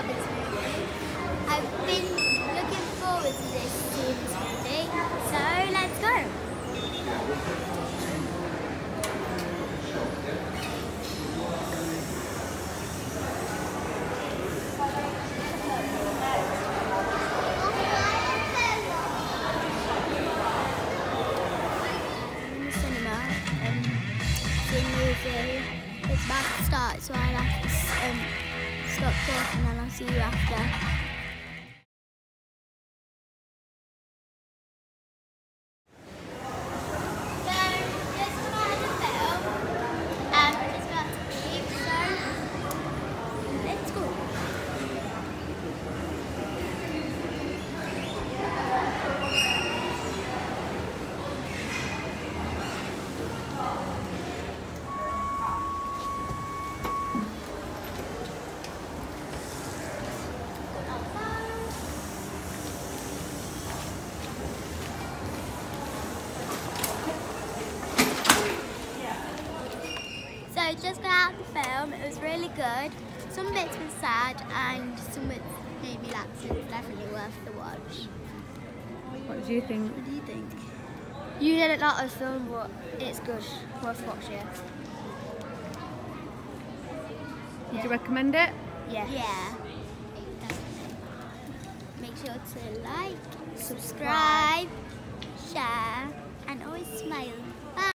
job is. I've been looking forward to this series all so let's go. Oh, cinema, um, the movie is about to start, so I like um, stop talking and I'll see you after. Just got out the film, it was really good. Some bits were sad and some bits made me laugh, so it's definitely worth the watch. What do you think? What do you think? You did a lot of film, but it's good, worth watching. Would you recommend it? Yeah. Yeah. Definitely. Make sure to like, subscribe,